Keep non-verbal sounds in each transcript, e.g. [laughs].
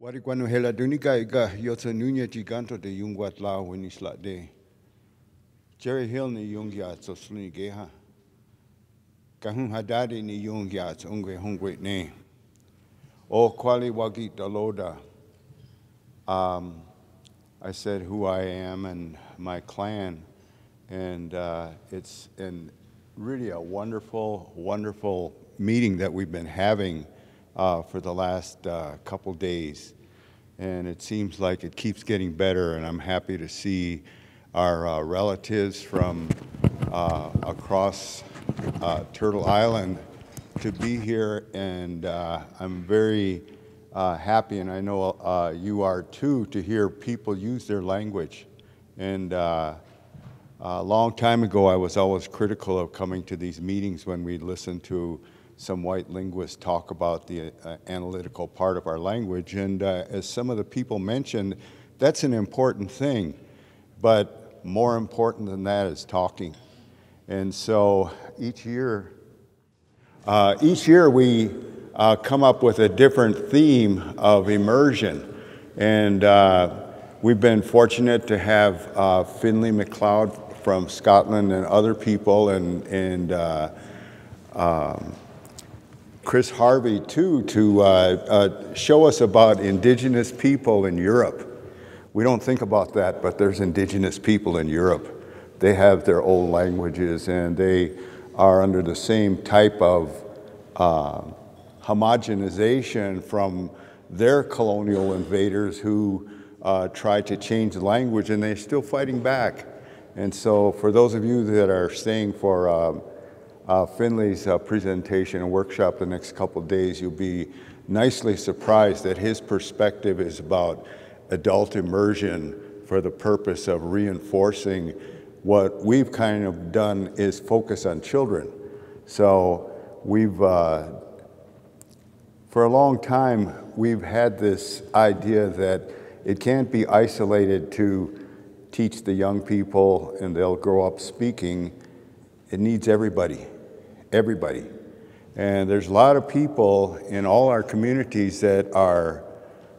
Hela dunika iga yotsa nunya giganto de yungwat la de. Jerry Hill ni yungya tso sluni geha. Kahun hadadi ni yungya tso ungwe hungwe ne. O kwali wagi daloda. Um, I said who I am and my clan. And uh, it's an, really a wonderful, wonderful meeting that we've been having uh, for the last uh, couple days. And it seems like it keeps getting better, and I'm happy to see our uh, relatives from uh, across uh, Turtle Island to be here. And uh, I'm very happy, and I know you are too, to hear people use their language. And a long time ago, I was always critical of coming to these meetings when we listened to some white linguists talk about the uh, analytical part of our language. And uh, as some of the people mentioned, that's an important thing. But more important than that is talking. And so each year, uh, each year we uh, come up with a different theme of immersion. And uh, we've been fortunate to have uh, Finley McLeod from Scotland and other people and, and um, Chris Harvey, too, to uh, uh, show us about indigenous people in Europe. We don't think about that, but there's indigenous people in Europe. They have their own languages and they are under the same type of uh, homogenization from their colonial invaders who uh, to change the language and they're still fighting back. And so, for those of you that are staying for um, uh, Finley's uh, presentation and workshop the next couple days, you'll be nicely surprised that his perspective is about adult immersion for the purpose of reinforcing what we've kind of done is focus on children. So we've, uh, for a long time, we've had this idea that it can't be isolated to teach the young people and they'll grow up speaking. It needs everybody everybody. And there's a lot of people in all our communities that are,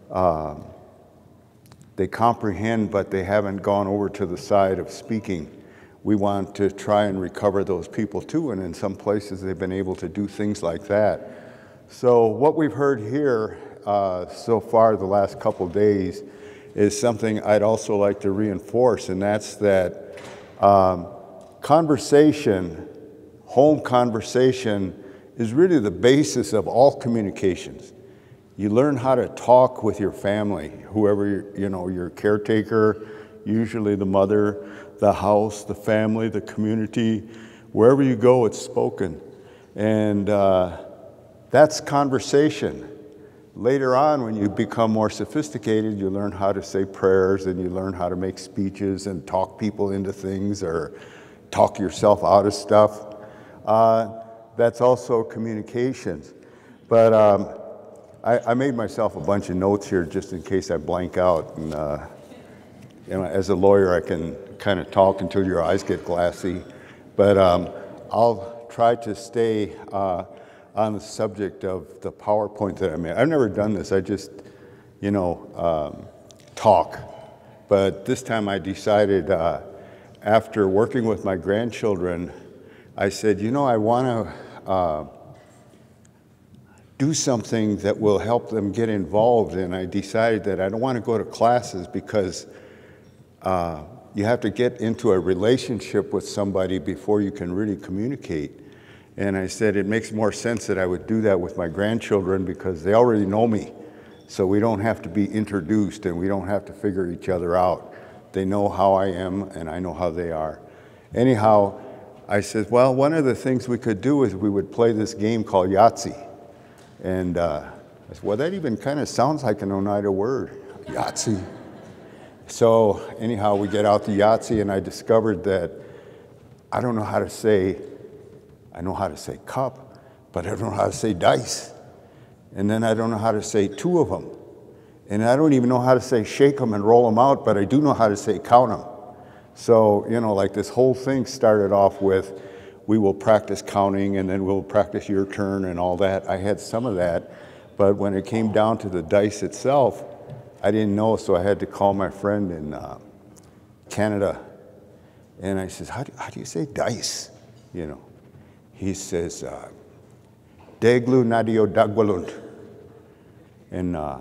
um, they comprehend, but they haven't gone over to the side of speaking. We want to try and recover those people too, and in some places they've been able to do things like that. So, what we've heard here uh, so far the last couple days is something I'd also like to reinforce, and that's that um, conversation home conversation is really the basis of all communications. You learn how to talk with your family, whoever, you know, your caretaker, usually the mother, the house, the family, the community, wherever you go, it's spoken. And uh, that's conversation. Later on, when you become more sophisticated, you learn how to say prayers and you learn how to make speeches and talk people into things or talk yourself out of stuff. Uh, that's also communications. But um, I, I, made myself a bunch of notes here just in case I blank out. And uh, you know, as a lawyer, I can kind of talk until your eyes get glassy. But um, I'll try to stay uh, on the subject of the PowerPoint that I made. I've never done this. I just, you know, um, talk. But this time I decided, uh, after working with my grandchildren, I said, you know, I want to uh, do something that will help them get involved. And I decided that I don't want to go to classes because uh, you have to get into a relationship with somebody before you can really communicate. And I said, it makes more sense that I would do that with my grandchildren because they already know me. So we don't have to be introduced and we don't have to figure each other out. They know how I am and I know how they are. Anyhow, I said, well, one of the things we could do is we would play this game called Yahtzee. And uh, I said, well, that even kind of sounds like an Oneida word, Yahtzee. So anyhow, we get out the Yahtzee, and I discovered that I don't know how to say, I know how to say cup, but I don't know how to say dice. And then I don't know how to say two of them. And I don't even know how to say shake them and roll them out, but I do know how to say count them. So, you know, like this whole thing started off with we will practice counting and then we'll practice your turn and all that. I had some of that, but when it came down to the dice itself, I didn't know, so I had to call my friend in uh, Canada. And I says, how do, how do you say dice? You know, he says, uh, Deglu Nadio Dagwalund. And uh,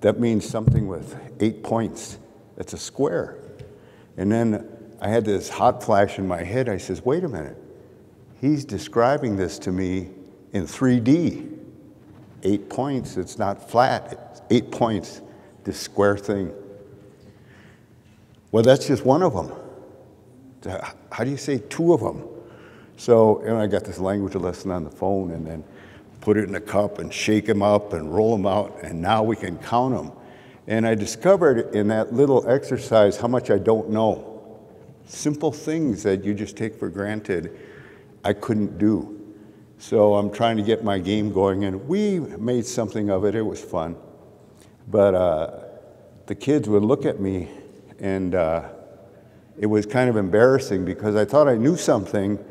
that means something with eight points. It's a square. And then I had this hot flash in my head. I says, wait a minute. He's describing this to me in 3D. Eight points, it's not flat, it's eight points, this square thing. Well, that's just one of them. How do you say two of them? So, and I got this language lesson on the phone and then put it in a cup and shake them up and roll them out, and now we can count them. And I discovered in that little exercise how much I don't know. Simple things that you just take for granted, I couldn't do. So I'm trying to get my game going, and we made something of it. It was fun. But uh, the kids would look at me, and uh, it was kind of embarrassing because I thought I knew something,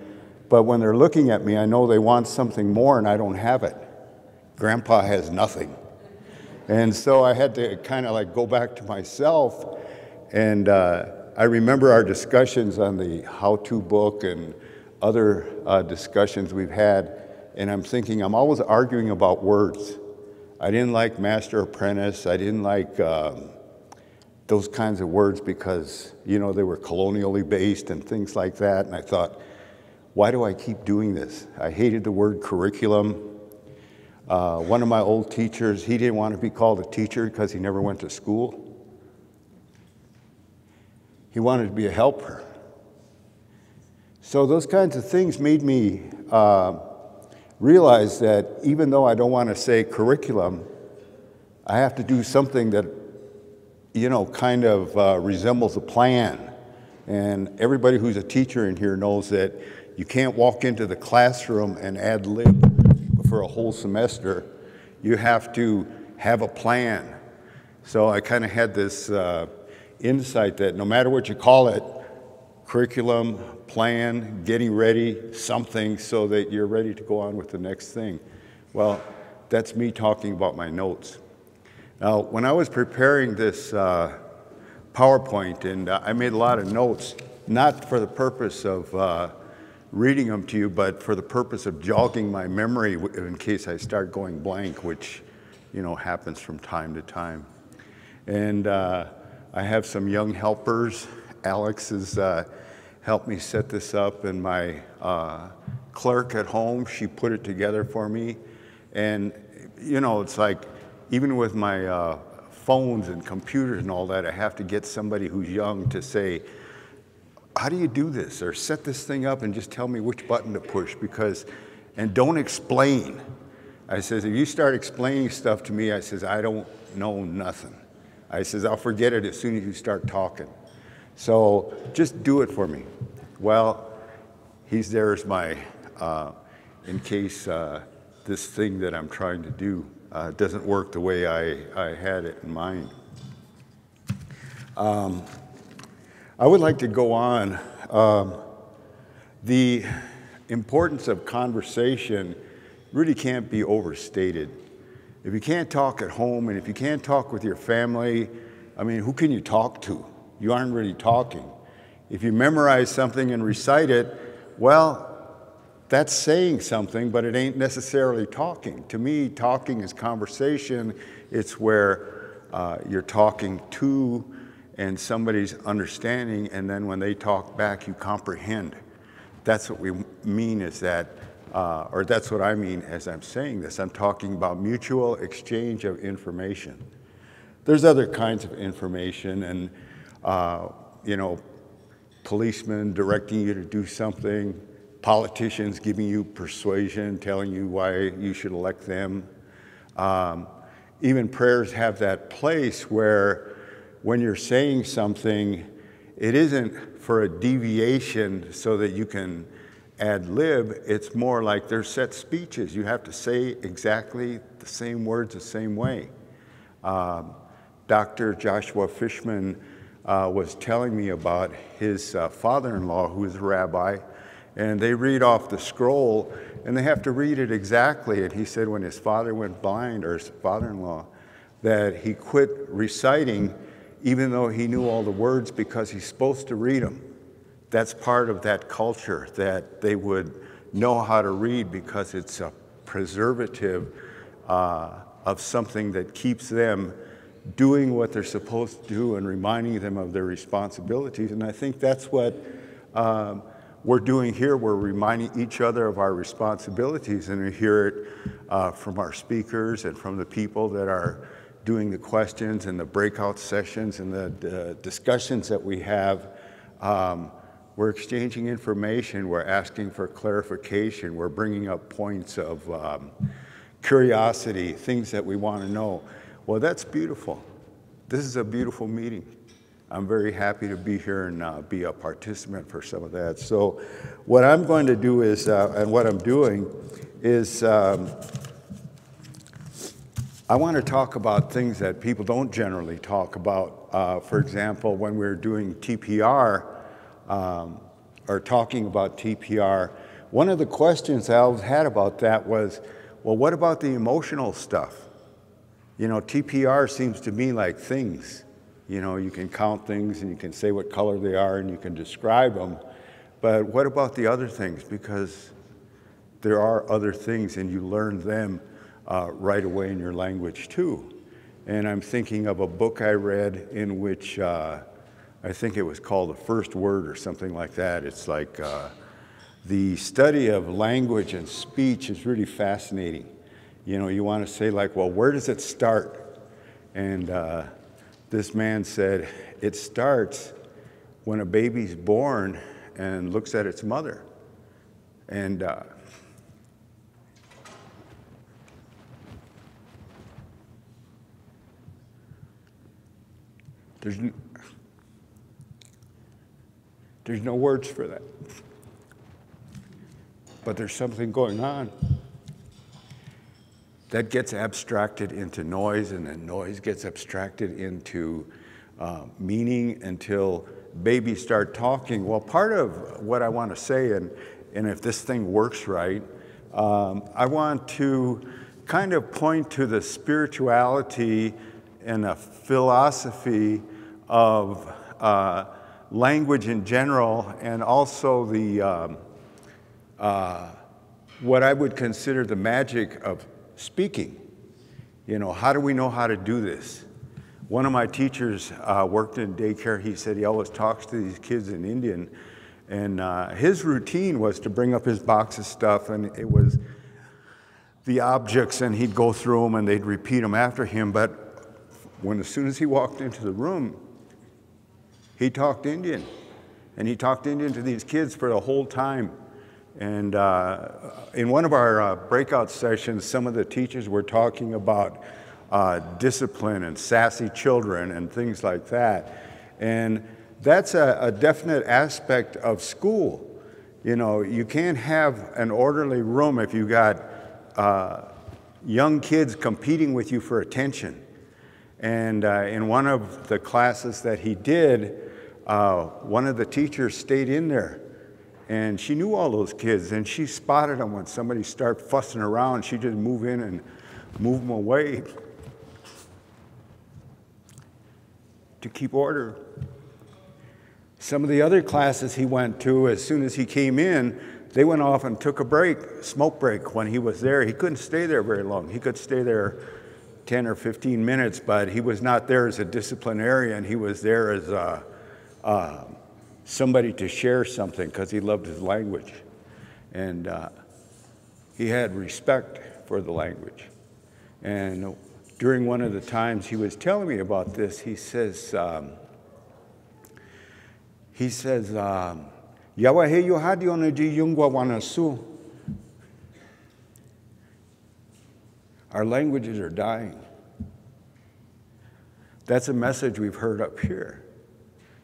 but when they're looking at me, I know they want something more, and I don't have it. Grandpa has nothing. And so I had to kind of like go back to myself. And uh, I remember our discussions on the how to book and other uh, discussions we've had. And I'm thinking, I'm always arguing about words. I didn't like master apprentice. I didn't like um, those kinds of words because, you know, they were colonially based and things like that. And I thought, why do I keep doing this? I hated the word curriculum. Uh, one of my old teachers, he didn't want to be called a teacher because he never went to school. He wanted to be a helper. So those kinds of things made me uh, realize that even though I don't want to say curriculum, I have to do something that, you know, kind of uh, resembles a plan. And everybody who's a teacher in here knows that you can't walk into the classroom and ad lib for a whole semester, you have to have a plan. So I kind of had this uh, insight that no matter what you call it, curriculum, plan, getting ready, something so that you're ready to go on with the next thing. Well, that's me talking about my notes. Now, when I was preparing this uh, PowerPoint, and uh, I made a lot of notes, not for the purpose of uh, reading them to you, but for the purpose of jogging my memory in case I start going blank, which, you know, happens from time to time. And uh, I have some young helpers. Alex has uh, helped me set this up, and my uh, clerk at home, she put it together for me. And, you know, it's like, even with my uh, phones and computers and all that, I have to get somebody who's young to say, how do you do this? Or set this thing up and just tell me which button to push because, and don't explain. I says, if you start explaining stuff to me, I says, I don't know nothing. I says, I'll forget it as soon as you start talking. So just do it for me. Well, he's there as my, uh, in case uh, this thing that I'm trying to do uh, doesn't work the way I, I had it in mind. Um, I would like to go on. Um, the importance of conversation really can't be overstated. If you can't talk at home and if you can't talk with your family, I mean, who can you talk to? You aren't really talking. If you memorize something and recite it, well, that's saying something, but it ain't necessarily talking. To me, talking is conversation. It's where uh, you're talking to and somebody's understanding, and then when they talk back, you comprehend. That's what we mean is that, uh, or that's what I mean as I'm saying this. I'm talking about mutual exchange of information. There's other kinds of information, and, uh, you know, policemen directing you to do something, politicians giving you persuasion, telling you why you should elect them. Um, even prayers have that place where when you're saying something, it isn't for a deviation so that you can ad lib. It's more like there's set speeches. You have to say exactly the same words the same way. Um, Dr. Joshua Fishman uh, was telling me about his uh, father in law, who is a rabbi, and they read off the scroll and they have to read it exactly. And he said when his father went blind, or his father in law, that he quit reciting even though he knew all the words because he's supposed to read them. That's part of that culture that they would know how to read because it's a preservative uh, of something that keeps them doing what they're supposed to do and reminding them of their responsibilities. And I think that's what um, we're doing here. We're reminding each other of our responsibilities, and we hear it uh, from our speakers and from the people that are doing the questions and the breakout sessions and the discussions that we have. Um, we're exchanging information, we're asking for clarification, we're bringing up points of um, curiosity, things that we want to know. Well, that's beautiful. This is a beautiful meeting. I'm very happy to be here and uh, be a participant for some of that. So, what I'm going to do is, uh, and what I'm doing is, um, I want to talk about things that people don't generally talk about. Uh, for example, when we're doing TPR um, or talking about TPR, one of the questions I always had about that was, well, what about the emotional stuff? You know, TPR seems to me like things. You know, you can count things and you can say what color they are and you can describe them. But what about the other things? Because there are other things and you learn them uh, right away in your language too. And I'm thinking of a book I read in which uh, I think it was called The First Word or something like that. It's like uh, the study of language and speech is really fascinating. You know, you want to say, like, well, where does it start? And uh, this man said, it starts when a baby's born and looks at its mother. And There's, there's no words for that. But there's something going on that gets abstracted into noise, and then noise gets abstracted into uh, meaning until babies start talking. Well, part of what I want to say, and, and if this thing works right, um, I want to kind of point to the spirituality and a philosophy of uh, language in general and also the, um, uh, what I would consider the magic of speaking. You know, how do we know how to do this? One of my teachers uh, worked in daycare. He said he always talks to these kids in Indian. And uh, his routine was to bring up his box of stuff, and it was the objects, and he'd go through them and they'd repeat them after him. But when as soon as he walked into the room, he talked Indian. And he talked Indian to these kids for the whole time. And uh, in one of our uh, breakout sessions, some of the teachers were talking about uh, discipline and sassy children and things like that. And that's a, a, definite aspect of school. You know, you can't have an orderly room if you got uh, young kids competing with you for attention. And uh, in one of the classes that he did, uh, one of the teachers stayed in there and she knew all those kids and she spotted them when somebody started fussing around. She just move in and move them away to keep order. Some of the other classes he went to, as soon as he came in, they went off and took a break, smoke break when he was there. He couldn't stay there very long. He could stay there 10 or 15 minutes, but he was not there as a disciplinarian. He was there as a uh, somebody to share something because he loved his language. And uh, he had respect for the language. And during one of the times he was telling me about this, he says, um, he says, um, yungwa wanasu. Our languages are dying. That's a message we've heard up here.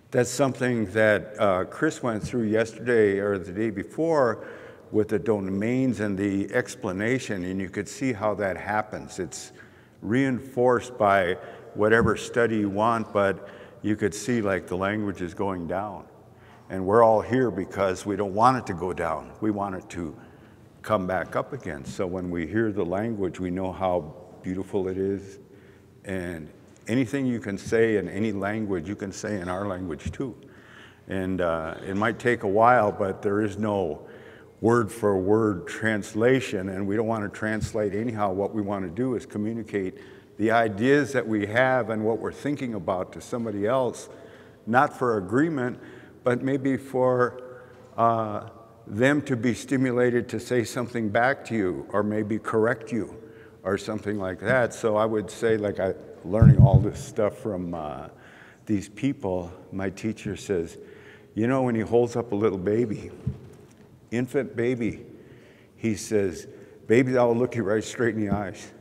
That's something that uh, Chris went through yesterday or the day before with the domains and the explanation, and you could see how that happens. It's reinforced by whatever study you want, but you could see like the language is going down. And we're all here because we don't want it to go down. We want it to come back up again. So when we hear the language, we know how beautiful it is And anything you can say in any language, you can say in our language too. And uh, it might take a while, but there is no word for word translation, and we don't want to translate anyhow. What we want to do is communicate the ideas that we have and what we're thinking about to somebody else, not for agreement, but maybe for uh, them to be stimulated to say something back to you or maybe correct you or something like that. So I would say, like, I, learning all this stuff from uh, these people, my teacher says, you know, when he holds up a little baby, infant baby, he says, babies, I'll look you right straight in the eyes.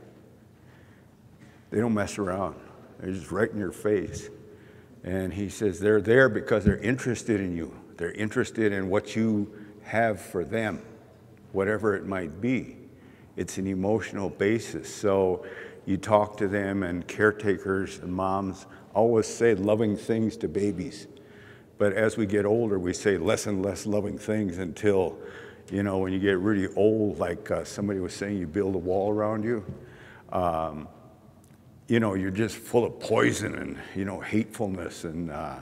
They don't mess around. They're just right in your face. And he says, they're there because they're interested in you. They're interested in what you have for them, whatever it might be. It's an emotional basis. So you talk to them, and caretakers and moms always say loving things to babies. But as we get older, we say less and less loving things until, you know, when you get really old, like uh, somebody was saying, you build a wall around you. Um, you know, you're just full of poison and, you know, hatefulness. And, uh,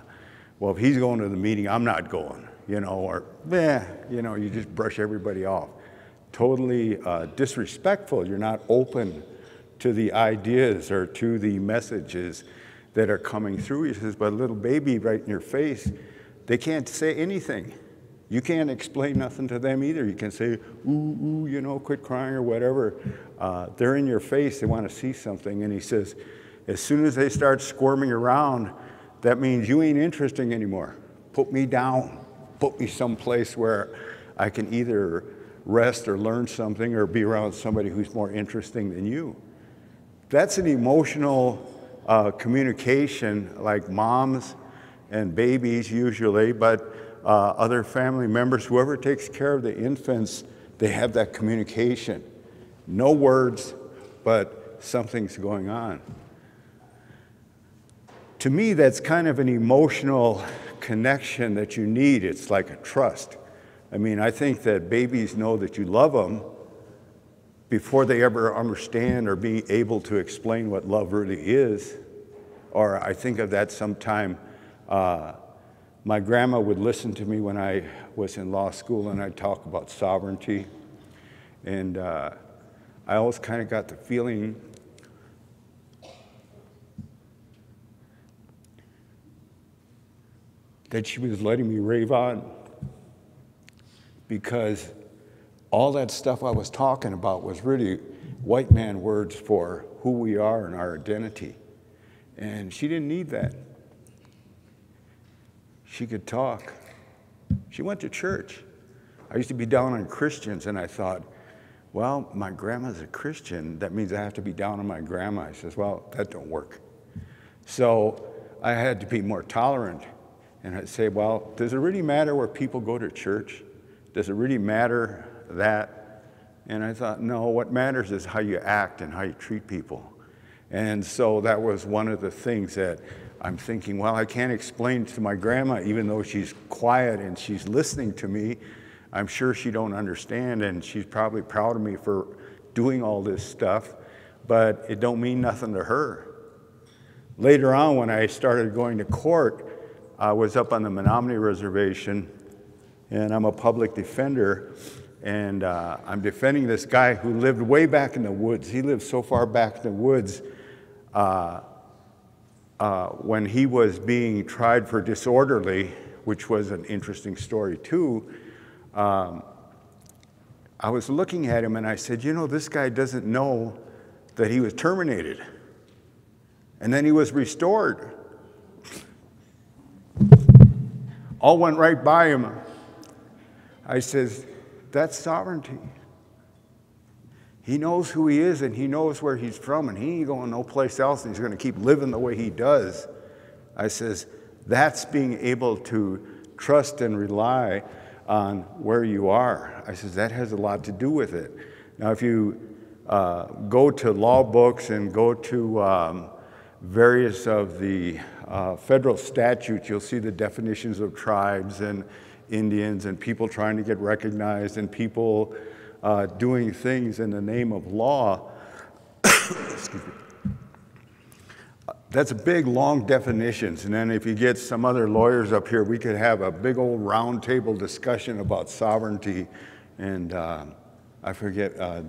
well, if he's going to the meeting, I'm not going, you know, or, eh, you know, you just brush everybody off. Totally uh, disrespectful. You're not open to the ideas or to the messages that are coming through. He says, but a little baby right in your face, they can't say anything. You can't explain nothing to them either. You can say, ooh, ooh, you know, quit crying or whatever. Uh, they're in your face, they want to see something. And he says, as soon as they start squirming around, that means you ain't interesting anymore. Put me down. Put me someplace where I can either rest or learn something or be around somebody who's more interesting than you. That's an emotional uh, communication, like moms and babies usually, but uh, other family members, whoever takes care of the infants, they have that communication. No words, but something's going on. To me, that's kind of an emotional connection that you need. It's like a trust. I mean, I think that babies know that you love them before they ever understand or be able to explain what love really is. Or I think of that sometime. Uh, my grandma would listen to me when I was in law school and I'd talk about sovereignty. And uh, I always kind of got the feeling that she was letting me rave on because all that stuff I was talking about was really white man words for who we are and our identity. And she didn't need that. She could talk. She went to church. I used to be down on Christians, and I thought, well, my grandma's a Christian. That means I have to be down on my grandma. I says, well, that don't work. So I had to be more tolerant. And I'd say, well, does it really matter where people go to church? Does it really matter that. And I thought, no, what matters is how you act and how you treat people. And so that was one of the things that I'm thinking, well, I can't explain to my grandma, even though she's quiet and she's listening to me. I'm sure she don't understand, and she's probably proud of me for doing all this stuff, but it don't mean nothing to her. Later on, when I started going to court, I was up on the Menominee Reservation, and I'm a public defender, and uh, I'm defending this guy who lived way back in the woods. He lived so far back in the woods. Uh, uh, when he was being tried for disorderly, which was an interesting story too, um, I was looking at him and I said, You know, this guy doesn't know that he was terminated. And then he was restored. All went right by him. I says, that's sovereignty. He knows who he is and he knows where he's from, and he ain't going no place else, and he's going to keep living the way he does. I says, that's being able to trust and rely on where you are. I says, that has a lot to do with it. Now, if you uh, go to law books and go to um, various of the uh, federal statutes, you'll see the definitions of tribes and Indians and people trying to get recognized and people uh, doing things in the name of law. [coughs] That's a big, long definitions. And then if you get some other lawyers up here, we could have a big old roundtable discussion about sovereignty. And uh, I forget, uh,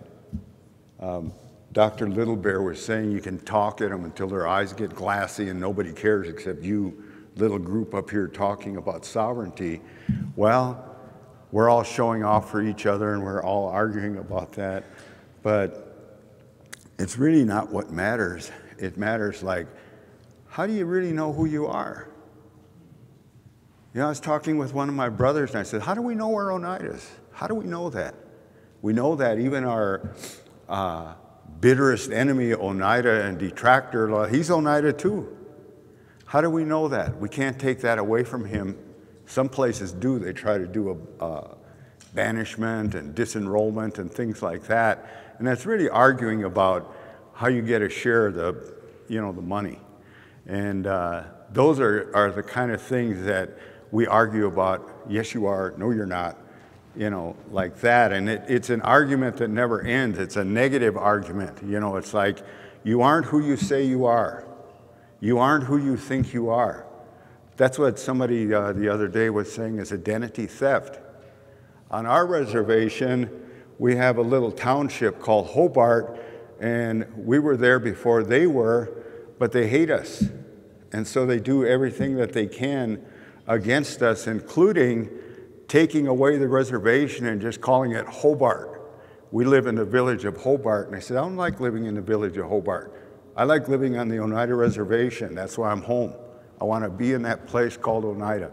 um, Dr. Little Bear was saying you can talk at them until their eyes get glassy and nobody cares except you, little group up here talking about sovereignty. Well, we're all showing off for each other and we're all arguing about that. But it's really not what matters. It matters like, how do you really know who you are? You know, I was talking with one of my brothers and I said, How do we know we're Oneidas? How do we know that? We know that even our uh, bitterest enemy, Oneida and detractor, he's Oneida too. How do we know that? We can't take that away from him. Some places do. They try to do a, banishment and disenrollment and things like that. And that's really arguing about how you get a share of the, you know, the money. And uh, those are, are the kind of things that we argue about. Yes, you are. No, you're not. You know, like that. And it, it's an argument that never ends. It's a negative argument. You know, it's like you aren't who you say you are. You aren't who you think you are. That's what somebody uh, the other day was saying is identity theft. On our reservation, we have a little township called Hobart, and we were there before they were, but they hate us. And so they do everything that they can against us, including taking away the reservation and just calling it Hobart. We live in the village of Hobart. And I said, I don't like living in the village of Hobart. I like living on the Oneida Reservation. That's why I'm home. I want to be in that place called Oneida.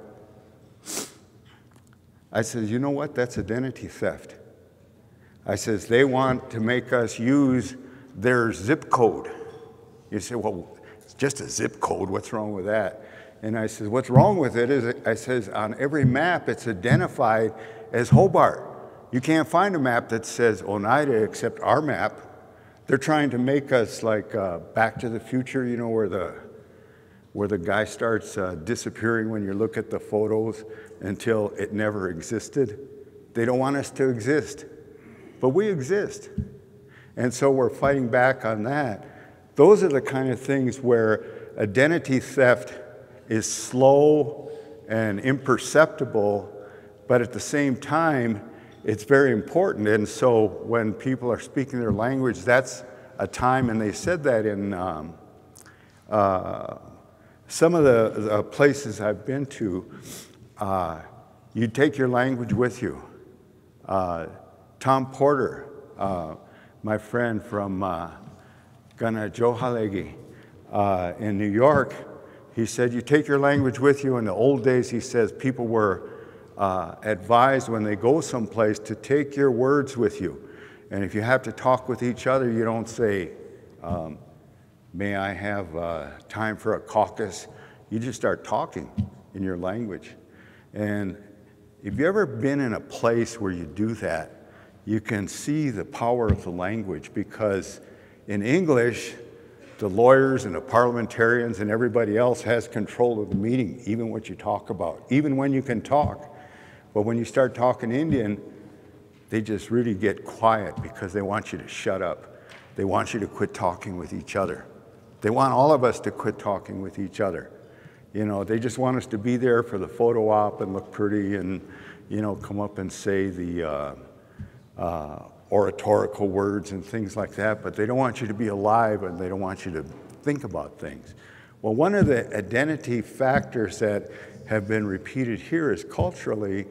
I says, you know what? That's identity theft. I says, they want to make us use their zip code. You say, well, it's just a zip code. What's wrong with that? And I says, what's wrong with it is, I says, on every map, it's identified as Hobart. You can't find a map that says Oneida except our map. They're trying to make us like uh, Back to the Future, you know, where the, where the guy starts uh, disappearing when you look at the photos until it never existed. They don't want us to exist, but we exist. And so we're fighting back on that. Those are the kind of things where identity theft is slow and imperceptible, but at the same time, it's very important. And so when people are speaking their language, that's a time, and they said that in um, uh, some of the, the, places I've been to, uh, you take your language with you. Uh, Tom Porter, uh, my friend from uh, Kanatsiohareke uh, in New York, he said, You take your language with you. In the old days, he says, people were uh, advised when they go someplace to take your words with you. And if you have to talk with each other, you don't say, um, May I have uh, time for a caucus? You just start talking in your language. And if you've ever been in a place where you do that, you can see the power of the language because in English, the lawyers and the parliamentarians and everybody else has control of the meeting, even what you talk about, even when you can talk. But when you start talking Indian, they just really get quiet because they want you to shut up. They want you to quit talking with each other. They want all of us to quit talking with each other. You know, they just want us to be there for the photo op and look pretty and, you know, come up and say the uh, uh, oratorical words and things like that, but they don't want you to be alive and they don't want you to think about things. Well, one of the identity factors that have been repeated here is culturally,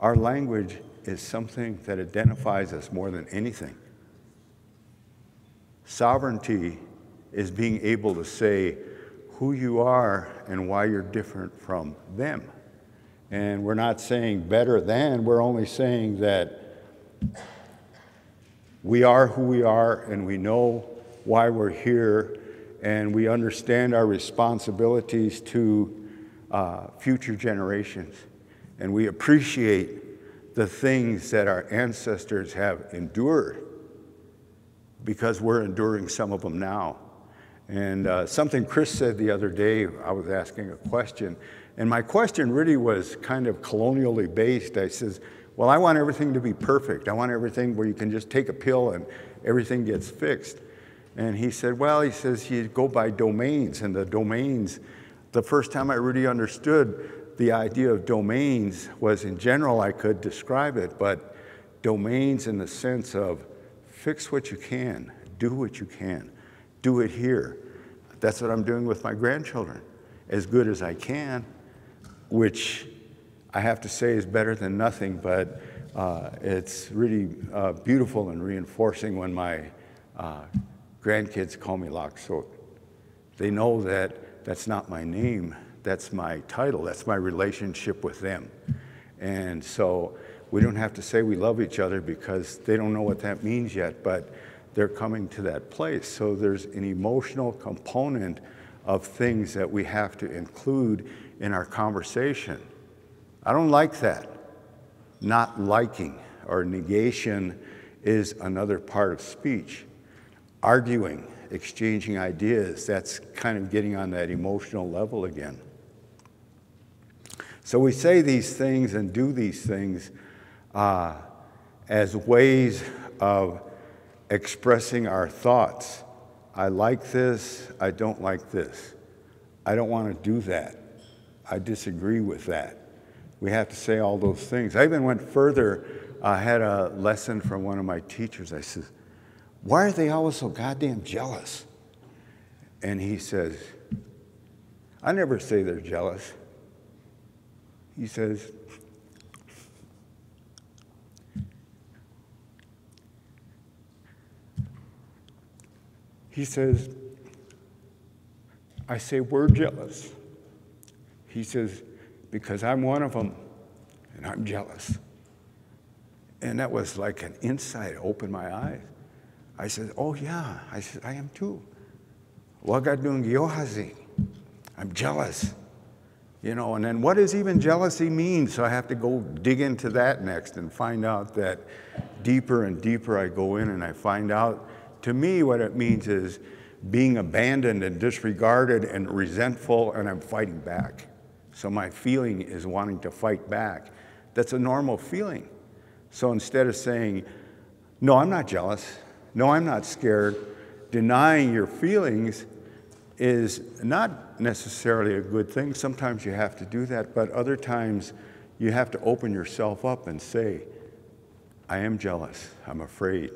our language is something that identifies us more than anything. Sovereignty is being able to say who you are and why you're different from them. And we're not saying better than, we're only saying that we are who we are, and we know why we're here, and we understand our responsibilities to uh, future generations. And we appreciate the things that our ancestors have endured because we're enduring some of them now. And uh, something Chris said the other day, I was asking a question, and my question really was kind of colonially based. I says, well, I want everything to be perfect. I want everything where you can just take a pill and everything gets fixed. And he said, Well, he says, you go by domains. And the domains, the first time I really understood the idea of domains was in general, I could describe it, but domains in the sense of fix what you can, do what you can, do it here. That's what I'm doing with my grandchildren, as good as I can, which I have to say is better than nothing, but uh, it's really uh, beautiful and reinforcing when my uh, grandkids call me Laksot. They know that that's not my name, that's my title, that's my relationship with them. And so we don't have to say we love each other because they don't know what that means yet, but they're coming to that place. So there's an emotional component of things that we have to include in our conversation. I don't like that. Not liking or negation is another part of speech. Arguing, exchanging ideas, that's kind of getting on that emotional level again. So we say these things and do these things uh, as ways of expressing our thoughts. I like this, I don't like this. I don't want to do that. I disagree with that. We have to say all those things. I even went further. I had a lesson from one of my teachers. I said, Why are they always so goddamn jealous? And he says, I never say they're jealous. He says, He says, I say, we're jealous. He says, because I'm one of them and I'm jealous. And that was like an insight, opened my eyes. I said, oh yeah, I said, I am too. Wagadung yohazi. I'm jealous. You know, and then what does even jealousy mean? So I have to go dig into that next and find out that deeper and deeper I go in and I find out to me, what it means is being abandoned and disregarded and resentful, and I'm fighting back. So my feeling is wanting to fight back. That's a normal feeling. So instead of saying, No, I'm not jealous, no, I'm not scared, denying your feelings is not necessarily a good thing. Sometimes you have to do that, but other times you have to open yourself up and say, I am jealous, I'm afraid,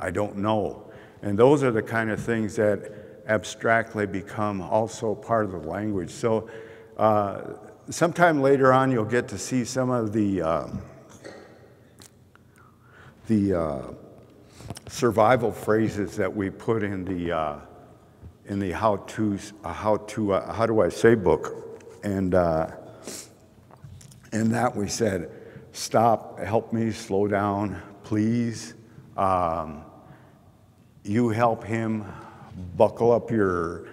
I don't know, and those are the kind of things that abstractly become also part of the language. So uh, sometime later on, you'll get to see some of the, uh, the uh, survival phrases that we put in the, uh, in the how to, uh, how to, uh, how do I say book. And in that we said, stop, help me, slow down, please. Um, you help him buckle up your,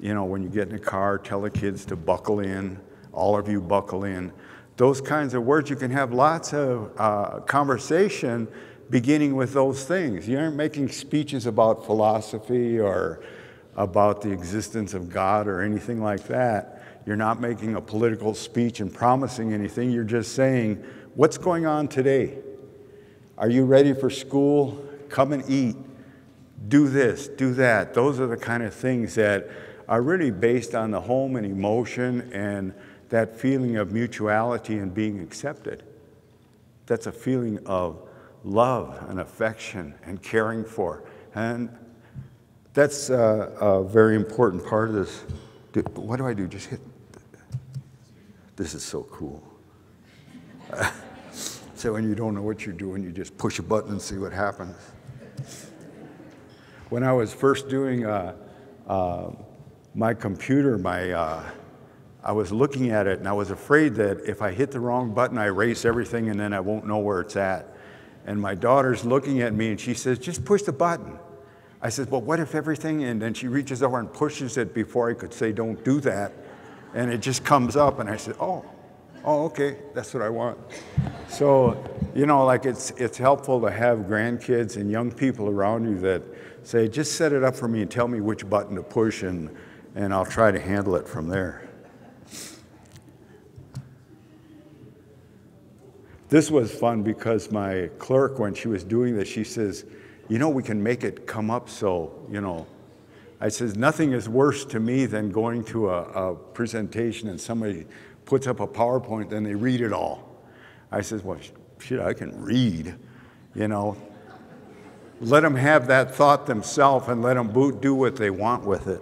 you know, when you get in a car, tell the kids to buckle in, all of you buckle in. Those kinds of words, you can have lots of uh, conversation beginning with those things. You aren't making speeches about philosophy or about the existence of God or anything like that. You're not making a political speech and promising anything. You're just saying, what's going on today? Are you ready for school? Come and eat do this, do that. Those are the kind of things that are really based on the home and emotion and that feeling of mutuality and being accepted. That's a feeling of love and affection and caring for. And that's a, a very important part of this. What do I do? Just hit. This is so cool. [laughs] so when you don't know what you're doing, you just push a button and see what happens. When I was first doing uh, uh, my computer, my, uh, I was looking at it and I was afraid that if I hit the wrong button, I erase everything and then I won't know where it's at. And my daughter's looking at me and she says, just push the button. I said, well, what if everything, and then she reaches over and pushes it before I could say, don't do that. And it just comes up and I said, oh, oh, okay, that's what I want. So, you know, like it's, it's helpful to have grandkids and young people around you that say, just set it up for me and tell me which button to push, and, and I'll try to handle it from there. This was fun because my clerk, when she was doing this, she says, you know, we can make it come up so, you know, I says, nothing is worse to me than going to a, a presentation and somebody puts up a PowerPoint, then they read it all. I says, well, shit, I can read, you know. Let them have that thought themselves and let them do what they want with it.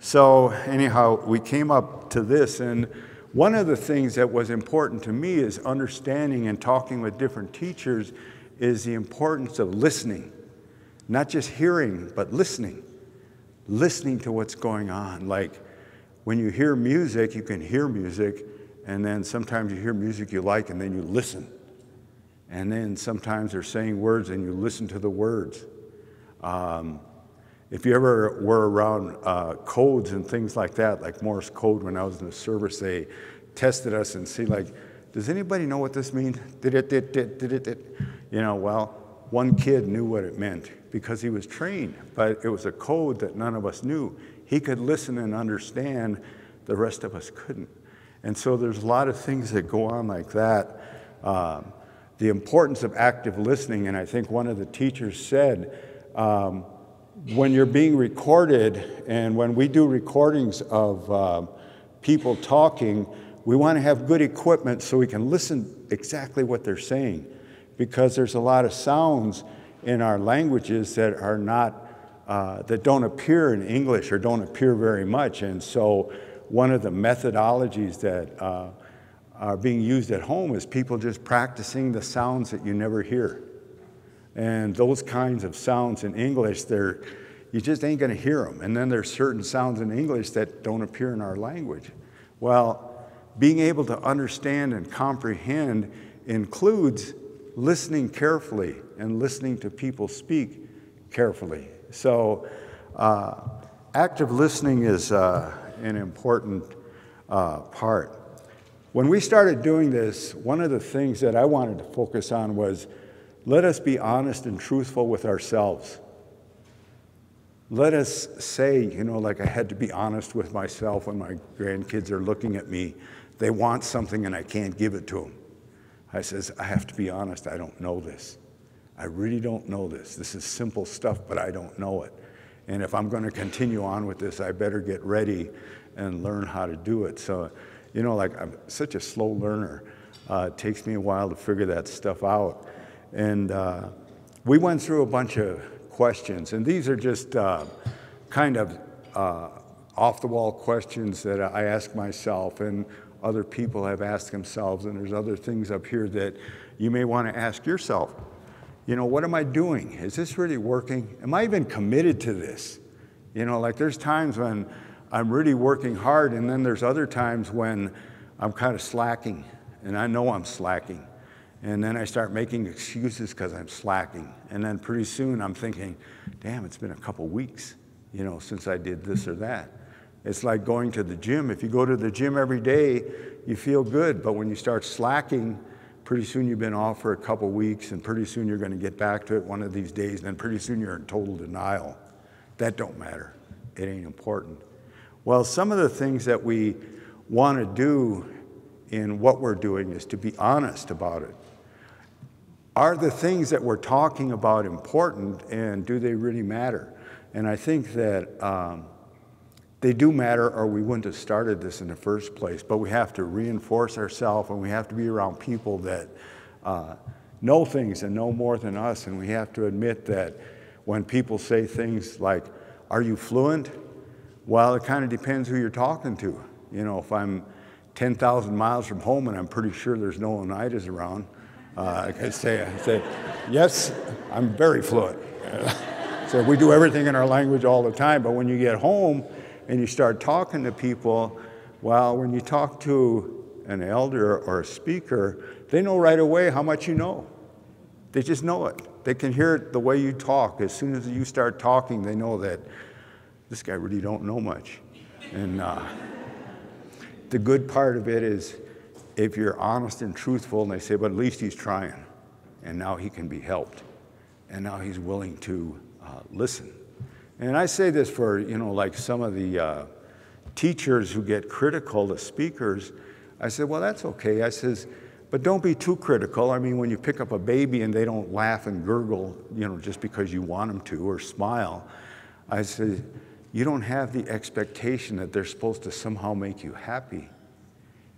So, anyhow, we came up to this, and one of the things that was important to me is understanding and talking with different teachers is the importance of listening, not just hearing, but listening listening to what's going on. Like when you hear music, you can hear music, and then sometimes you hear music you like, and then you listen. And then sometimes they're saying words, and you listen to the words. Um, if you ever were around uh, codes and things like that, like Morse code, when I was in the service, they tested us and see like, does anybody know what this means? [laughs] You know, well, one kid knew what it meant because he was trained, but it was a code that none of us knew. He could listen and understand, the rest of us couldn't. And so there's a lot of things that go on like that. Um, the importance of active listening, and I think one of the teachers said, um, when you're being recorded, and when we do recordings of uh, people talking, we want to have good equipment so we can listen exactly what they're saying because there's a lot of sounds in our languages that are not, uh, that don't appear in English or don't appear very much. And so one of the methodologies that uh, are being used at home is people just practicing the sounds that you never hear. And those kinds of sounds in English, they're, you just ain't going to hear them. And then there's certain sounds in English that don't appear in our language. Well, being able to understand and comprehend includes listening carefully and listening to people speak carefully. So, uh, active listening is uh, an important uh, part. When we started doing this, one of the things that I wanted to focus on was let us be honest and truthful with ourselves. Let us say, you know, like I had to be honest with myself when my grandkids are looking at me. They want something and I can't give it to them. I says, I have to be honest, I don't know this. I really don't know this. This is simple stuff, but I don't know it. And if I'm going to continue on with this, I better get ready and learn how to do it. So, you know, like I'm such a slow learner. Uh, it takes me a while to figure that stuff out. And uh, we went through a bunch of questions, and these are just uh, kind of uh, off the wall questions that I ask myself. And other people have asked themselves, and there's other things up here that you may want to ask yourself. You know, what am I doing? Is this really working? Am I even committed to this? You know, like there's times when I'm really working hard, and then there's other times when I'm kind of slacking, and I know I'm slacking. And then I start making excuses because I'm slacking. And then pretty soon I'm thinking, damn, it's been a couple weeks, you know, since I did this or that. It's like going to the gym. If you go to the gym every day, you feel good. But when you start slacking, pretty soon you've been off for a couple weeks, and pretty soon you're going to get back to it one of these days, and then pretty soon you're in total denial. That don't matter. It ain't important. Well, some of the things that we want to do in what we're doing is to be honest about it. Are the things that we're talking about important, and do they really matter? And I think that um, they do matter or we wouldn't have started this in the first place. But we have to reinforce ourselves and we have to be around people that uh, know things and know more than us. And we have to admit that when people say things like, Are you fluent? Well, it kind of depends who you're talking to. You know, if I'm 10,000 miles from home and I'm pretty sure there's no Oneidas around, uh, I could say, I say, Yes, I'm very fluent. [laughs] so we do everything in our language all the time. But when you get home, and you start talking to people, well, when you talk to an elder or a speaker, they know right away how much you know. They just know it. They can hear it the way you talk. As soon as you start talking, they know that this guy really don't know much. And uh, the good part of it is if you're honest and truthful, and they say, but at least he's trying, and now he can be helped, and now he's willing to uh, listen. And I say this for, you know, like some of the uh, teachers who get critical to speakers. I said, well, that's okay. I says, but don't be too critical. I mean, when you pick up a baby and they don't laugh and gurgle, you know, just because you want them to or smile, I said, you don't have the expectation that they're supposed to somehow make you happy.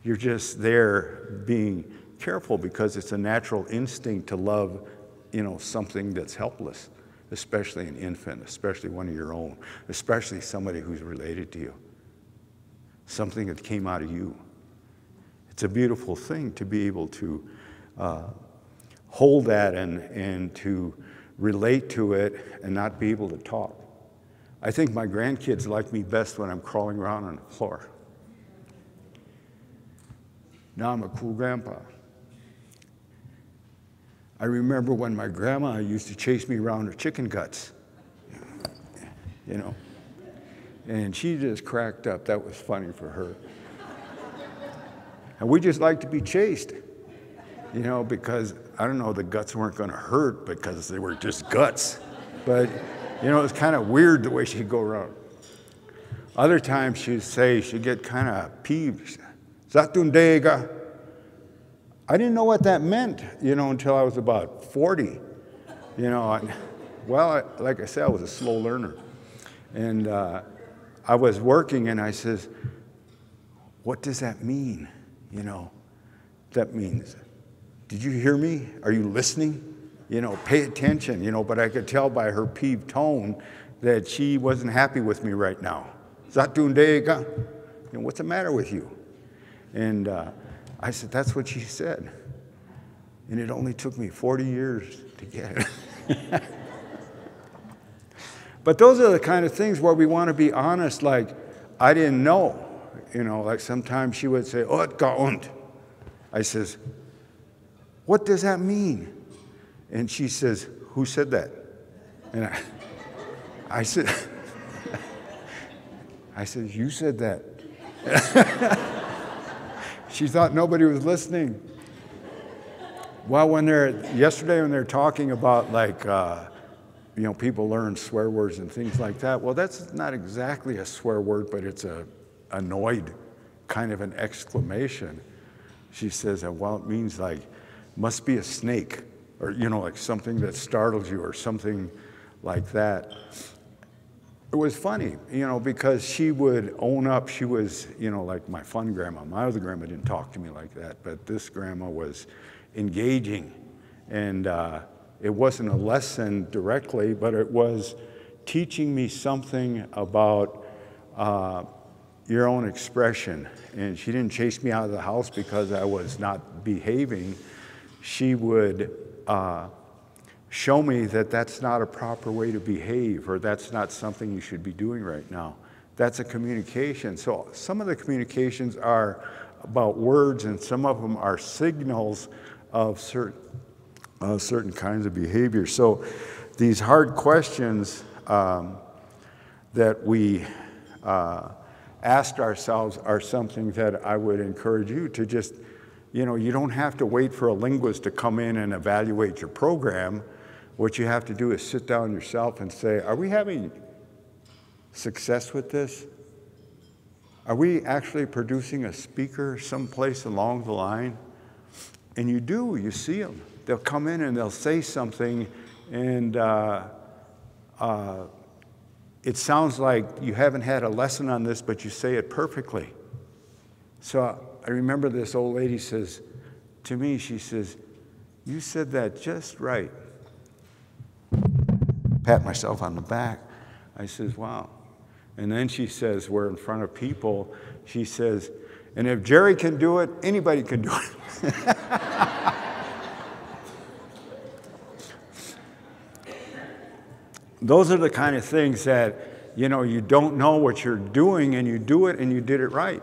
You're just there being careful because it's a natural instinct to love, you know, something that's helpless, especially an infant, especially one of your own, especially somebody who's related to you. Something that came out of you. It's a beautiful thing to be able to uh, hold that and, and to relate to it and not be able to talk. I think my grandkids like me best when I'm crawling around on the floor. Now I'm a cool grandpa. I remember when my grandma used to chase me around with chicken guts, you know, and she just cracked up. That was funny for her. and we just like to be chased, you know, because I don't know, the guts weren't going to hurt because they were just guts. But, you know, it's kind of weird the way she'd go around. Other times she'd say, she'd get kind of peeved. Zatundega. I didn't know what that meant, you know, until I was about 40. You know, I, well, I, like I said, I was a slow learner. And uh, I was working and I says, what does that mean? You know, that means, did you hear me? Are you listening? You know, pay attention, you know, but I could tell by her peeved tone that she wasn't happy with me right now. You know, what's the matter with you? And uh, I said, That's what she said. And it only took me 40 years to get it. [laughs] but those are the kind of things where we want to be honest, like, I didn't know. You know, like sometimes she would say, Oh. I says, What does that mean? And she says, Who said that? And I, I said, [laughs] I said, You said that. [laughs] She thought nobody was listening. Well, when they're, yesterday when they're talking about like, uh, you know, people learn swear words and things like that, well, that's not exactly a swear word, but it's a annoyed kind of an exclamation. She says, well, it means like, must be a snake, or, you know, like something that startles you or something like that it was funny, you know, because she would own up. She was, you know, like my fun grandma. My other grandma didn't talk to me like that, but this grandma was engaging. And uh, it wasn't a lesson directly, but it was teaching me something about uh, your own expression. And she didn't chase me out of the house because I was not behaving. She would. Uh, show me that that's not a proper way to behave or that's not something you should be doing right now. That's a communication. So some of the communications are about words and some of them are signals of certain, uh, certain kinds of behavior. So these hard questions um, that we uh, asked ourselves are something that I would encourage you to just, you know, you don't have to wait for a linguist to come in and evaluate your program what you have to do is sit down yourself and say, Are we having success with this? Are we actually producing a speaker someplace along the line? And you do, you see them. They'll come in and they'll say something, and uh, uh, it sounds like you haven't had a lesson on this, but you say it perfectly. So I remember this old lady says to me, she says, You said that just right pat myself on the back. I says, wow. And then she says, we're in front of people. She says, and if Jerry can do it, anybody can do it. [laughs] Those are the kind of things that, you know, you don't know what you're doing and you do it and you did it right.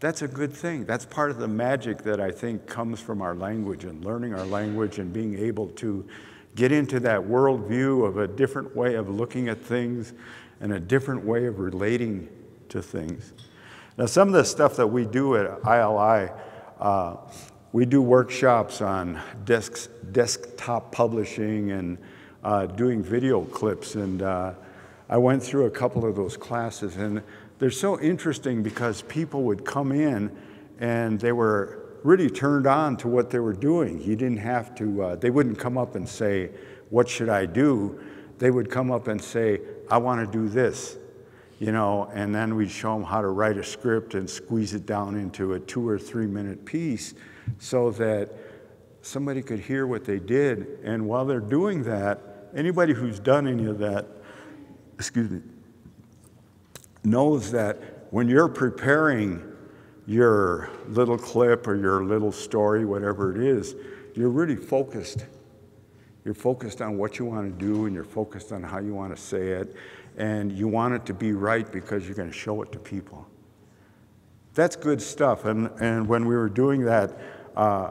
That's a good thing. That's part of the magic that I think comes from our language and learning our language and being able to get into that worldview of a different way of looking at things and a different way of relating to things. Now, some of the stuff that we do at ILI, uh, we do workshops on desks, desktop publishing and uh, doing video clips. And uh, I went through a couple of those classes, and they're so interesting because people would come in and they were really turned on to what they were doing. He didn't have to, uh, they wouldn't come up and say, What should I do? They would come up and say, I want to do this, you know, and then we'd show them how to write a script and squeeze it down into a two or three minute piece so that somebody could hear what they did. And while they're doing that, anybody who's done any of that, excuse me, knows that when you're preparing your little clip or your little story, whatever it is, you're really focused. You're focused on what you want to do and you're focused on how you want to say it. And you want it to be right because you're going to show it to people. That's good stuff. And, and when we were doing that, uh,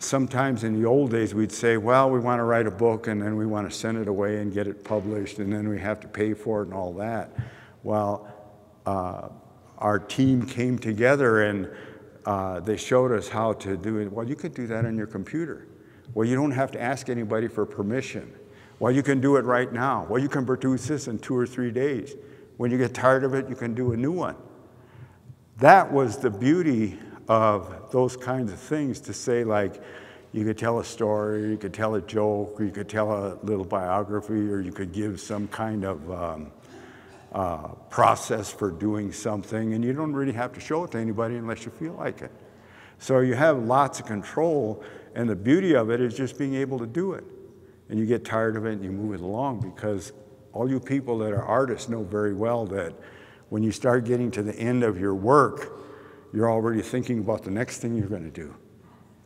sometimes in the old days we'd say, well, we want to write a book and then we want to send it away and get it published and then we have to pay for it and all that. Well, uh, our team came together and uh, they showed us how to do it. Well, you could do that on your computer. Well, you don't have to ask anybody for permission. Well, you can do it right now. Well, you can produce this in two or three days. When you get tired of it, you can do a new one. That was the beauty of those kinds of things to say, like, you could tell a story, you could tell a joke, or you could tell a little biography, or you could give some kind of um, uh, process for doing something, and you don't really have to show it to anybody unless you feel like it. So you have lots of control, and the beauty of it is just being able to do it. And you get tired of it and you move it along because all you people that are artists know very well that when you start getting to the end of your work, you're already thinking about the next thing you're going to do.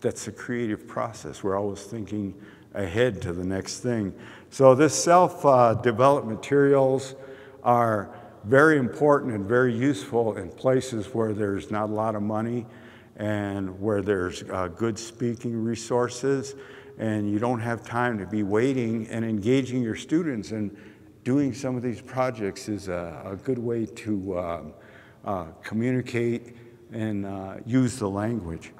That's the creative process. We're always thinking ahead to the next thing. So, this self uh, materials, are very important and very useful in places where there's not a lot of money and where there's uh, good speaking resources and you don't have time to be waiting and engaging your students and doing some of these projects is a, a good way to uh, uh, communicate and uh, use the language.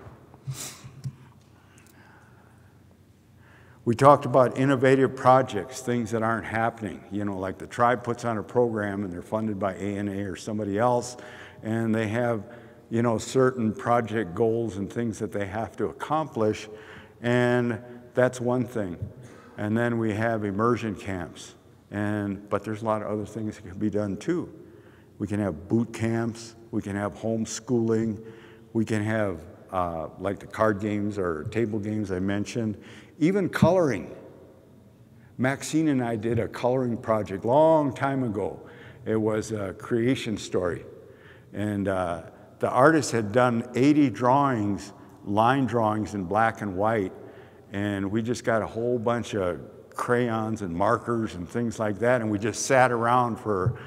We talked about innovative projects, things that aren't happening. You know, like the tribe puts on a program and they're funded by ANA or somebody else, and they have, you know, certain project goals and things that they have to accomplish, and that's one thing. And then we have immersion camps, and but there's a lot of other things that can be done too. We can have boot camps, we can have homeschooling, we can have uh, like the card games or table games I mentioned even coloring. Maxine and I did a coloring project long time ago. It was a creation story. And uh, the artist had done 80 drawings, line drawings in black and white. And we just got a whole bunch of crayons and markers and things like that. And we just sat around for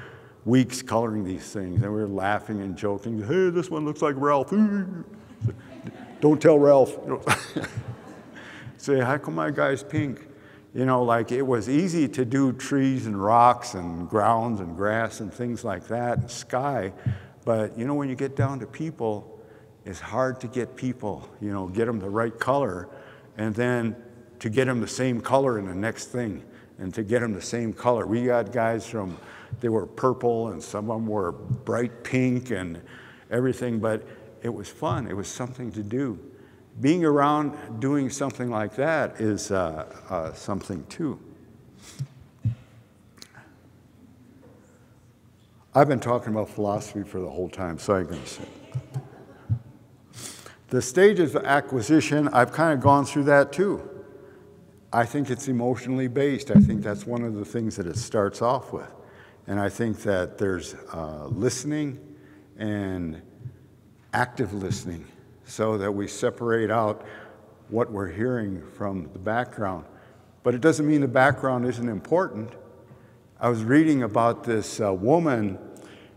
weeks coloring these things. And we were laughing and joking. Hey, this one looks like Ralph. [laughs] Don't tell Ralph. [laughs] say, how come my guy's pink? You know, like it was easy to do trees and rocks and grounds and grass and things like that, and sky. But, you know, when you get down to people, it's hard to get people, you know, get them the right color, and then to get them the same color in the next thing, and to get them the same color. We got guys from, they were purple, and some of them were bright pink and everything, but it was fun. It was something to do being around doing something like that is uh, uh, something too. I've been talking about philosophy for the whole time, so I'm going to say. The stages of acquisition, I've kind of gone through that too. I think it's emotionally based. I think that's one of the things that it starts off with. And I think that there's uh, listening and active listening so that we separate out what we're hearing from the background. But it doesn't mean the background isn't important. I was reading about this uh, woman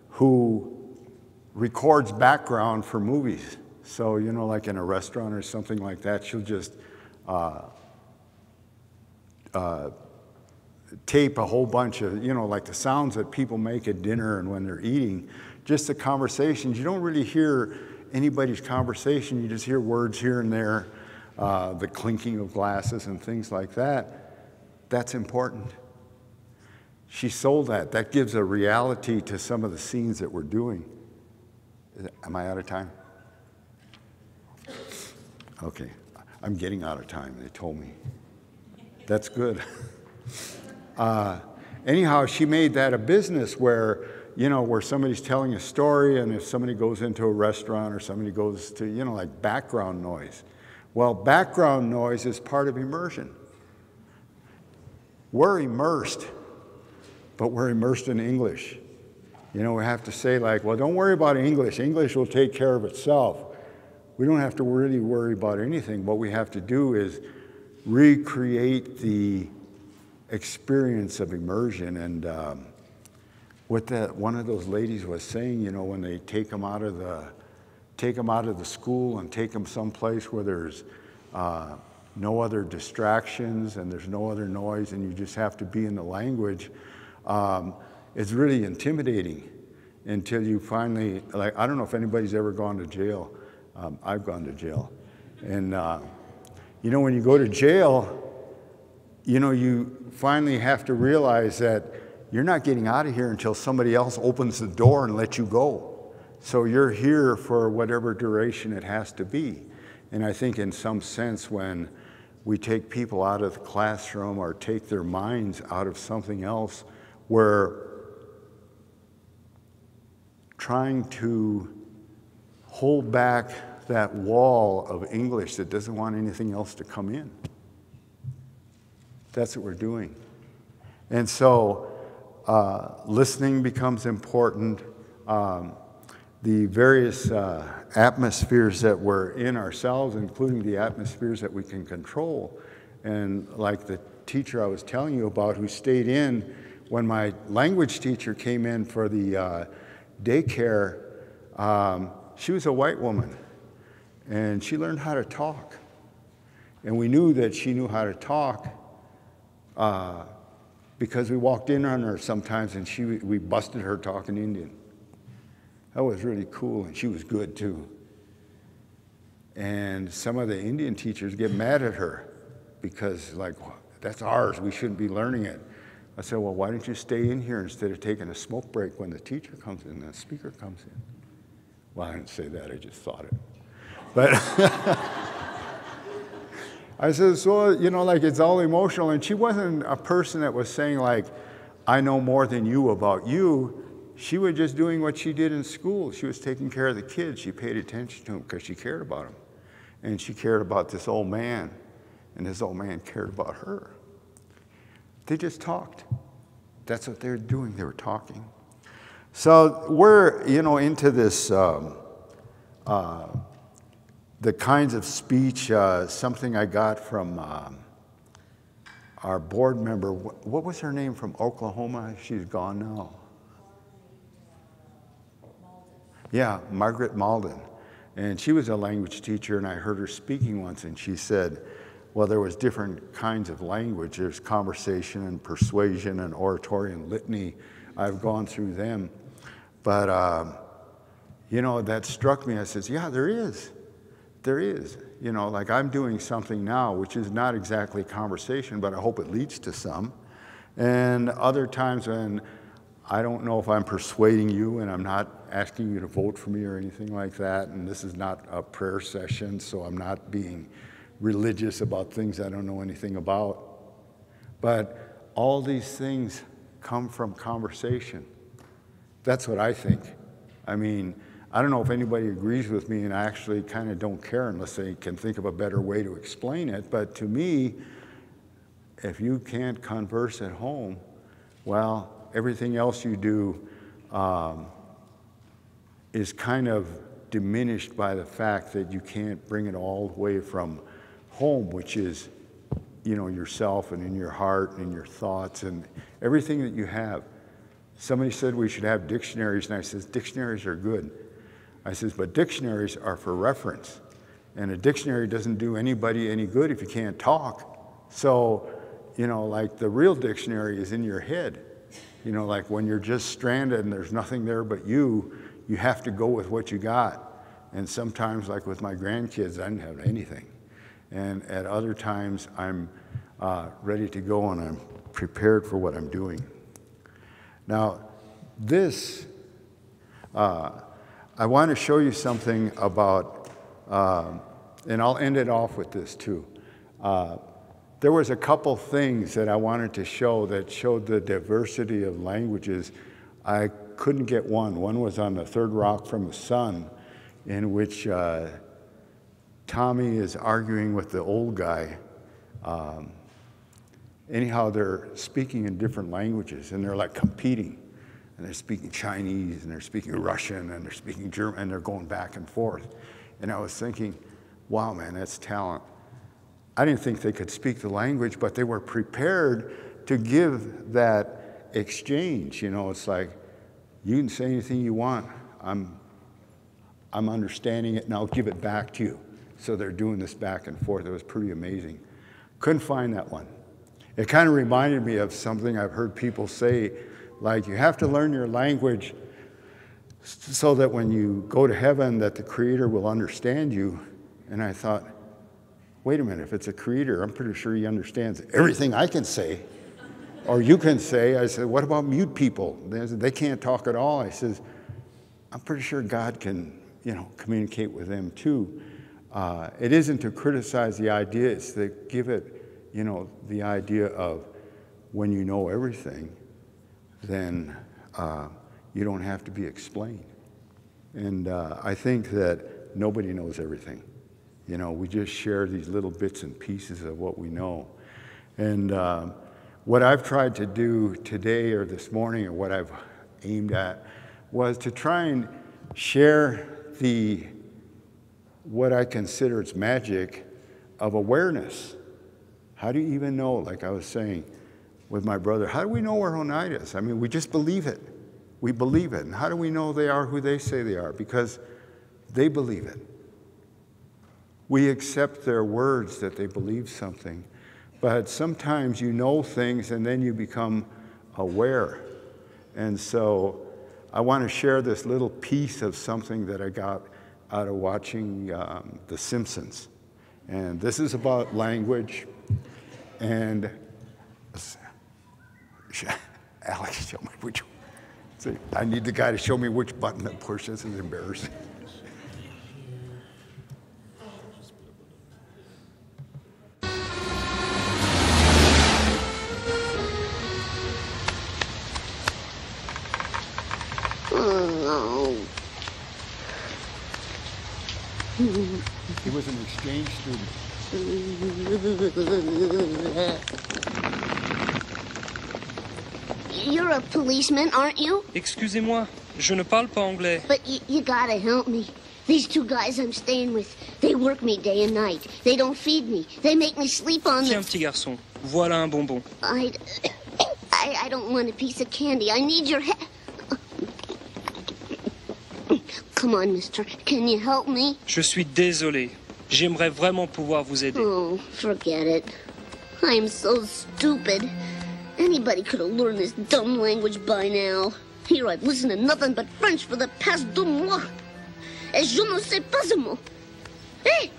who records background for movies. So, you know, like in a restaurant or something like that, she'll just uh, uh, tape a whole bunch of, you know, like the sounds that people make at dinner and when they're eating, just the conversations. You don't really hear anybody's conversation, you just hear words here and there, uh, the clinking of glasses and things like that. That's important. She sold that. That gives a reality to some of the scenes that we're doing. Am I out of time? Okay. I'm getting out of time, they told me. That's good. [laughs] Uh, anyhow, she made that a business where, you know, where somebody's telling a story, and if somebody goes into a restaurant or somebody goes to, you know, like background noise. Well, background noise is part of immersion. We're immersed, but we're immersed in English. You know, we have to say, like, well, don't worry about English. English will take care of itself. We don't have to really worry about anything. What we have to do is recreate the experience of immersion. And um, what that one of those ladies was saying, you know, when they take them out of the take them out of the school and take them someplace where there's uh, no other distractions and there's no other noise, and you just have to be in the language. Um, it's really intimidating until you finally like. I don't know if anybody's ever gone to jail. Um, I've gone to jail, and uh, you know when you go to jail, you know you finally have to realize that you're not getting out of here until somebody else opens the door and lets you go. So you're here for whatever duration it has to be. And I think, in some sense, when we take people out of the classroom or take their minds out of something else, we're trying to hold back that wall of English that doesn't want anything else to come in. That's what we're doing. And so uh, listening becomes important. Um, the various uh, atmospheres that we're in ourselves, including the atmospheres that we can control. And like the teacher I was telling you about who stayed in when my language teacher came in for the uh, daycare, um, she was a white woman and she learned how to talk. And we knew that she knew how to talk uh, because we walked in on her sometimes and she, we busted her talking Indian. That was really cool, and she was good too. And some of the Indian teachers get mad at her because, like, that's ours, we shouldn't be learning it. I said, Well, why don't you stay in here instead of taking a smoke break when the teacher comes in, and the speaker comes in? Well, I didn't say that, I just thought it. But [laughs] I said, So, you know, like it's all emotional. And she wasn't a person that was saying, like, I know more than you about you she was just doing what she did in school. She was taking care of the kids. She paid attention to them because she cared about them. And she cared about this old man, and this old man cared about her. They just talked. That's what they were doing. They were talking. So we're, you know, into this, um, uh, the kinds of speech, uh, something I got from um, our board member. What was her name from Oklahoma? She's gone now. Yeah, Margaret Malden. And she was a language teacher, and I heard her speaking once, and she said, well, there was different kinds of language. There's conversation and persuasion and oratory and litany. I've gone through them. But, um, you know, that struck me. I says, yeah, there is. There is. You know, like I'm doing something now, which is not exactly conversation, but I hope it leads to some. And other times when I don't know if I'm persuading you, and I'm not asking you to vote for me or anything like that. And this is not a prayer session, so I'm not being religious about things I don't know anything about. But all these things come from conversation. That's what I think. I mean, I don't know if anybody agrees with me, and I actually kind of don't care unless they can think of a better way to explain it. But to me, if you can't converse at home, well, everything else you do um, is kind of diminished by the fact that you can't bring it all the way from home, which is, you know, yourself and in your heart and in your thoughts and everything that you have. Somebody said we should have dictionaries, and I said, dictionaries are good. I says, but dictionaries are for reference. And a dictionary doesn't do anybody any good if you can't talk. So, you know, like the real dictionary is in your head. You know, like when you're just stranded and there's nothing there but you, you have to go with what you got. And sometimes, like with my grandkids, I didn't have anything. And at other times, I'm uh, ready to go and I'm prepared for what I'm doing. Now, this, uh, I want to show you something about, uh, and I'll end it off with this too. Uh, there was a couple things that I wanted to show that showed the diversity of languages. I couldn't get one. One was on the third rock from the sun, in which uh, Tommy is arguing with the old guy. Um, anyhow, they're speaking in different languages and they're like competing. And they're speaking Chinese and they're speaking Russian and they're speaking German and they're going back and forth. And I was thinking, wow, man, that's talent. I didn't think they could speak the language, but they were prepared to give that exchange. You know, it's like, you can say anything you want. I'm, I'm understanding it and I'll give it back to you. So they're doing this back and forth. It was pretty amazing. Couldn't find that one. It kind of reminded me of something I've heard people say, like you have to learn your language so that when you go to heaven that the creator will understand you. And I thought, wait a minute, if it's a creator, I'm pretty sure he understands everything I can say or you can say. I said, what about mute people? They, said, they can't talk at all. I says, I'm pretty sure God can, you know, communicate with them too. Uh, it isn't to criticize the idea, it's to give it, you know, the idea of when you know everything, then uh, you don't have to be explained. And uh, I think that nobody knows everything. You know, we just share these little bits and pieces of what we know. And uh, what I've tried to do today or this morning, or what I've aimed at, was to try and share the what I consider its magic of awareness. How do you even know, like I was saying with my brother, how do we know we're Oneidas? I mean, we just believe it. We believe it. And how do we know they are who they say they are? Because they believe it. We accept their words that they believe something, but sometimes you know things and then you become aware. And so I want to share this little piece of something that I got out of watching um, The Simpsons. And this is about language. And [laughs] Alex, show me which. See, I need the guy to show me which button to push. This is embarrassing. He was an exchange student. You're a policeman, aren't you? Excusez-moi, je ne parle pas anglais. But you gotta help me. These two guys I'm staying with, they work me day and night. They don't feed me. They make me sleep on Tiens, petit garçon, voilà un bonbon. I, [coughs] I, I don't want a piece of candy. I need your help. Come on, mister. Can you help me? Je suis désolé. J'aimerais vraiment pouvoir vous aider. Oh, forget it. I am so stupid. Anybody could have learned this dumb language by now. Here I've listened to nothing but French for the past deux mois. Et je ne sais pas un mot. Hé!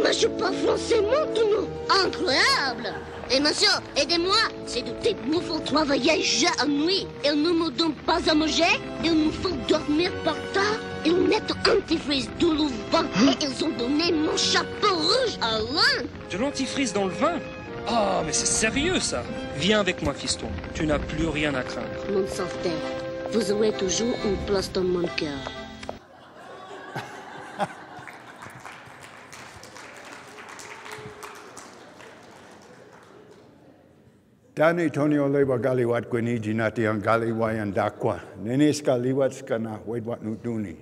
Mais je parle français maintenant. Incroyable! Et monsieur, aidez-moi. C'est de tes nous faut travailler et nuit. Ils ne me donnent pas à manger. Ils nous font dormir par terre. Ils mettent antifreeze de vent. Et ils ont donné mon chapeau rouge à l'un. De l'antifreeze dans le vin? Oh, mais c'est sérieux ça Viens avec moi, fiston. Tu n'as plus rien à craindre. Mon sauveteur, vous aurez toujours une place dans mon cœur. Dani Tonio Leba Galiwat Gweniji Nati ang Galiwayan Dakwa. Nenis Galiwat Skana Wedwat Nutuni.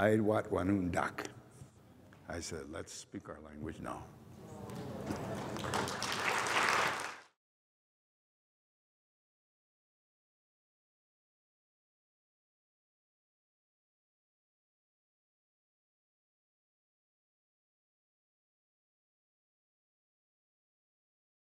Aid Wat Wanun Dak. I said, let's speak our language now. Thank you.